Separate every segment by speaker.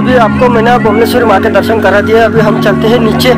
Speaker 1: अभी आपको मैंने भुवनेश्वरी माँ के दर्शन करा दिया अभी हम चलते हैं नीचे।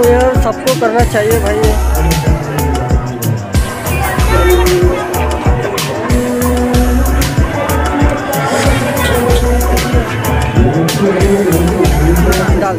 Speaker 1: तो यार सबको करना चाहिए भाई। डाल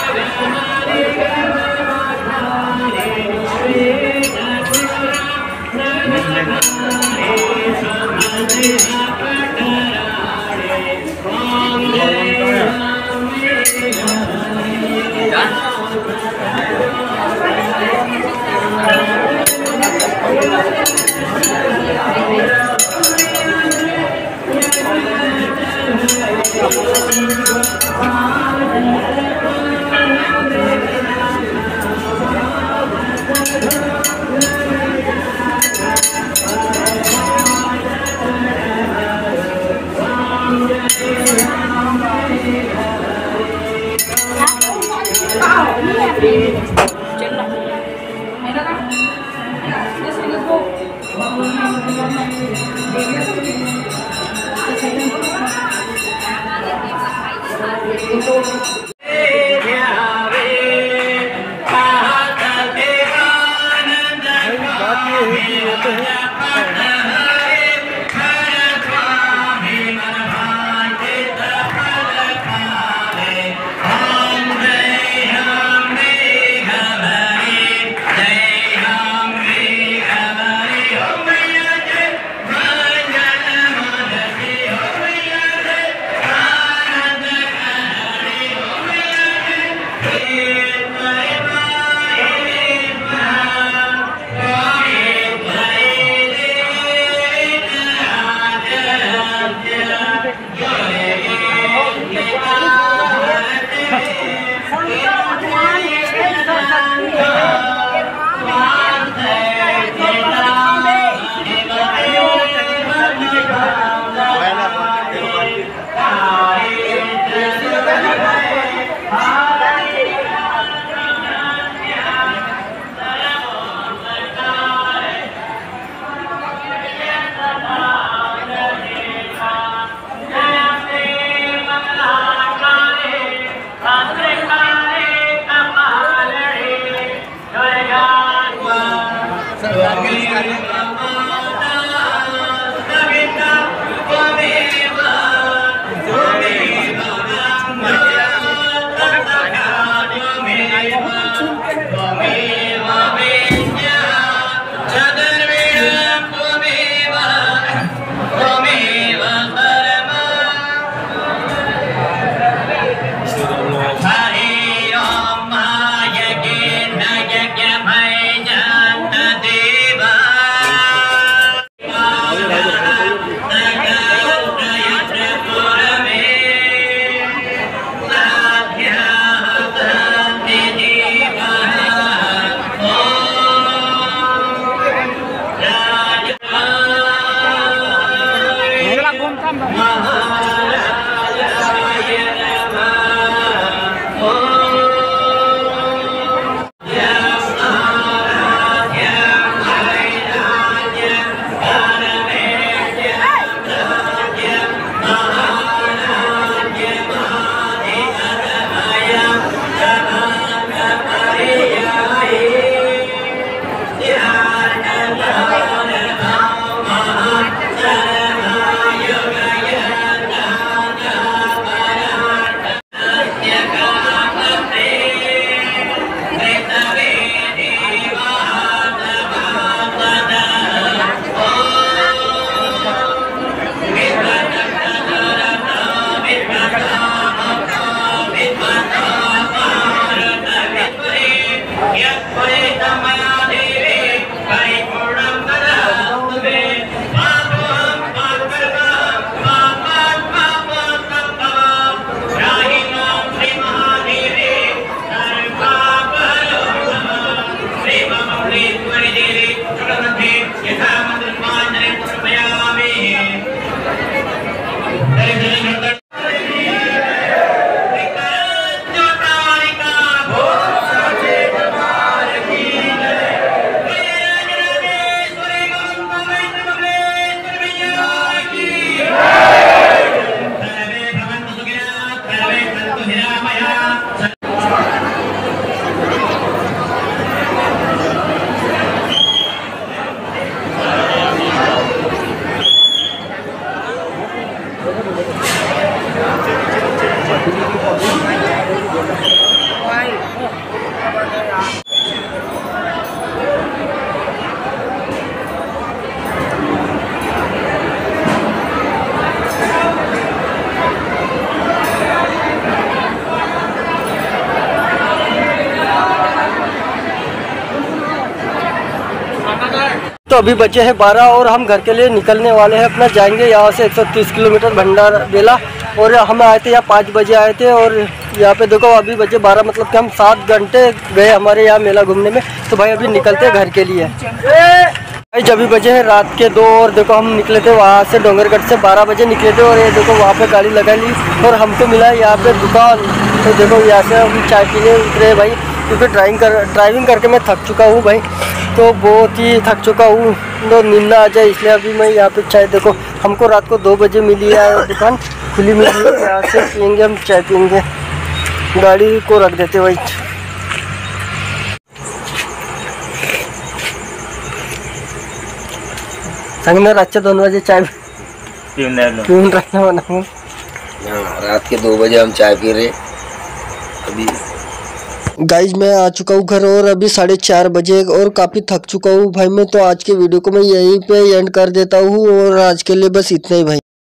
Speaker 1: Tamam. तो अभी बचे हैं बारह और हम घर के लिए निकलने वाले हैं। अपना जाएँगे यहाँ से 130 किलोमीटर भंडार बेला और हम आए थे यहाँ पाँच बजे आए थे और यहाँ पे देखो अभी बजे बारह मतलब कि हम सात घंटे गए हमारे यहाँ मेला घूमने में। तो भाई अभी निकलते हैं घर के लिए। भाई जब भी बजे हैं, रात के दो और देखो हम निकले थे वहाँ से डोंगरगढ़ से बारह बजे निकले थे और ये देखो वहाँ पे गाड़ी लगा ली और हमको मिला यहाँ पे दुकान। तो देखो यहाँ से हम चाय पीने उतरे भाई,
Speaker 2: क्योंकि ड्राइविंग कर, ड्राइविंग करके मैं थक चुका हूँ भाई। तो बहुत ही थक चुका हूँ तो नींद आ जाए, इसलिए अभी मैं यहाँ पे चाय देखो, हमको रात को दो बजे मिली है दुकान। खुली मिली है यहाँ से पियेंगे हम चाय पियेंगे। गाड़ी को रख देते भाई सांगणार रातच्या दोन वाजे चाय राहणार म्हणा मग
Speaker 3: हाँ, रात के दो बजे हम चाय पी रहे अभी
Speaker 2: गाइज़ मैं आ चुका हूँ घर और अभी साढ़े चार बजे और काफ़ी थक चुका हूँ। भाई मैं तो आज के वीडियो को मैं यहीं पे एंड कर देता हूँ और आज के लिए बस इतना ही भाई।